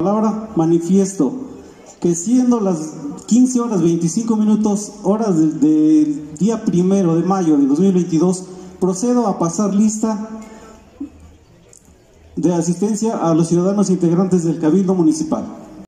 palabra manifiesto que siendo las 15 horas 25 minutos, horas del de día primero de mayo de 2022, procedo a pasar lista de asistencia a los ciudadanos integrantes del Cabildo Municipal.